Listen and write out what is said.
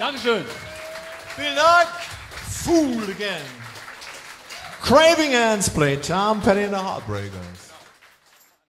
Dankeschön. Vielen Dank. Fool again. Craving hands play Tom Petty and the Heartbreakers.